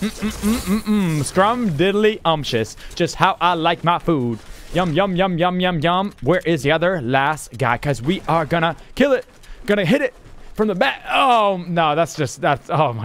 Mm-mm-mm-mm-mm. Scrum diddly umptious. Just how I like my food. Yum, yum, yum, yum, yum, yum. Where is the other last guy? Because we are gonna kill it. Gonna hit it from the back. Oh, no, that's just, that's, oh my.